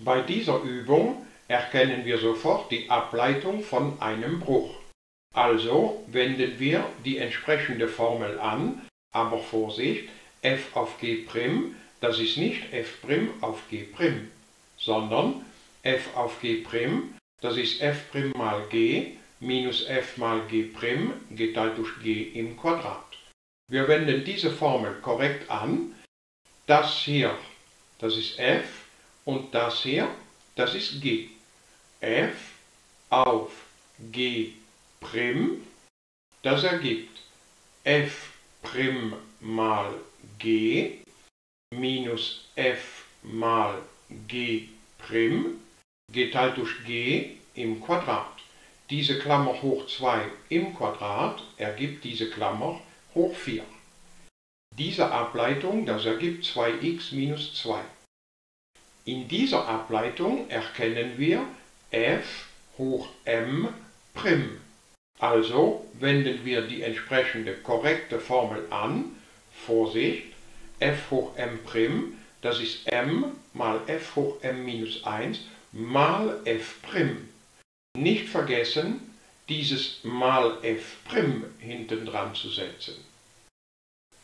Bei dieser Übung erkennen wir sofort die Ableitung von einem Bruch. Also wenden wir die entsprechende Formel an, aber Vorsicht, f auf g', das ist nicht f' auf g', sondern f auf g', das ist f' mal g minus f mal g' geteilt durch g im Quadrat. Wir wenden diese Formel korrekt an. Das hier, das ist f und das hier, das ist g. f auf g', das ergibt f' mal g minus f mal g' geteilt durch g im Quadrat. Diese Klammer hoch 2 im Quadrat ergibt diese Klammer hoch 4. Diese Ableitung, das ergibt 2x minus 2. In dieser Ableitung erkennen wir f hoch m prim. Also wenden wir die entsprechende korrekte Formel an. Vorsicht, f hoch m prim, das ist m mal f hoch m minus 1 mal f prim. Nicht vergessen, dieses mal f prim hinten dran zu setzen.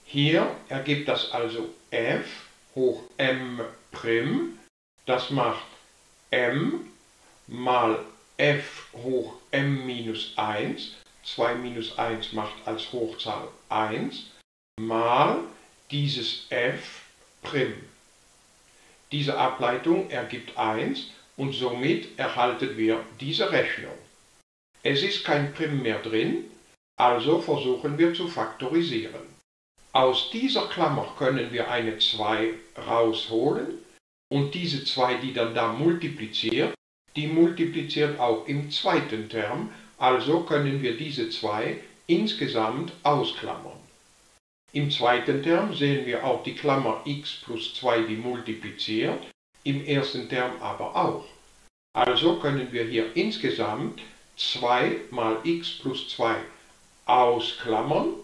Hier ergibt das also f hoch m prim, das macht m mal f hoch m minus 1, 2 minus 1 macht als Hochzahl 1, mal dieses f prim. Diese Ableitung ergibt 1 und somit erhalten wir diese Rechnung. Es ist kein Prim mehr drin, also versuchen wir zu faktorisieren. Aus dieser Klammer können wir eine 2 rausholen und diese 2, die dann da multipliziert, die multipliziert auch im zweiten Term, also können wir diese 2 insgesamt ausklammern. Im zweiten Term sehen wir auch die Klammer x plus 2, die multipliziert, im ersten Term aber auch. Also können wir hier insgesamt 2 mal x plus 2 ausklammern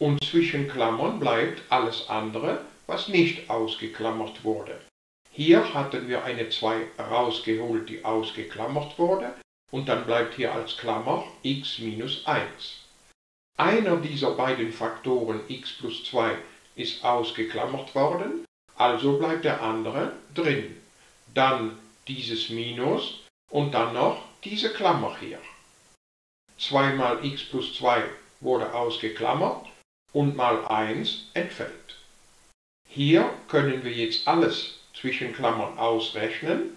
und zwischen Klammern bleibt alles andere, was nicht ausgeklammert wurde. Hier hatten wir eine 2 rausgeholt, die ausgeklammert wurde und dann bleibt hier als Klammer x minus 1. Einer dieser beiden Faktoren x plus 2 ist ausgeklammert worden, also bleibt der andere drin. Dann dieses Minus und dann noch diese Klammer hier. 2 mal x plus 2 wurde ausgeklammert und mal 1 entfällt. Hier können wir jetzt alles zwischen Klammern ausrechnen.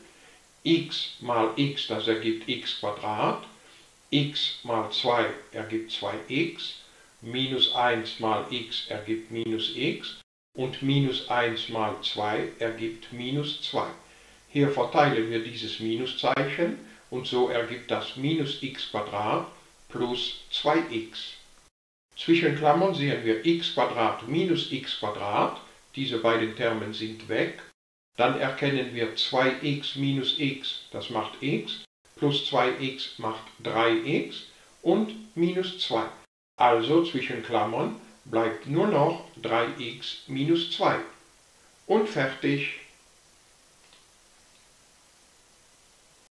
x mal x, das ergibt x Quadrat. x mal 2 ergibt 2x. Minus 1 mal x ergibt minus x. Und minus 1 mal 2 ergibt minus 2. Hier verteilen wir dieses Minuszeichen und so ergibt das minus x plus 2x. Zwischen Klammern sehen wir x minus x, diese beiden Termen sind weg. Dann erkennen wir 2x minus x, das macht x, plus 2x macht 3x und minus 2. Also zwischen Klammern bleibt nur noch 3x minus 2. Und fertig.